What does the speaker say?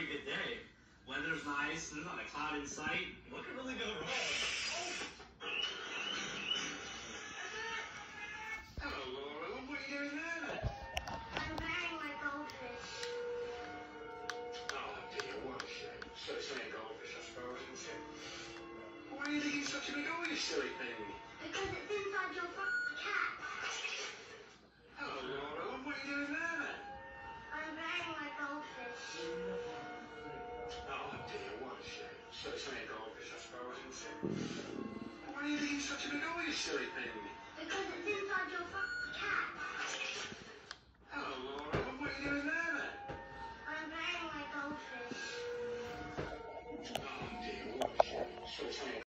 pretty good day. Weather's nice, there's not a cloud in sight. What could really go wrong? Hello, Laura. What are you doing there? I'm wearing my goldfish. Oh, dear, what a shame. So it's only goldfish, I suppose, isn't it? Why are you such a big hole, you silly thing? Why are you digging such a big hole, you silly thing?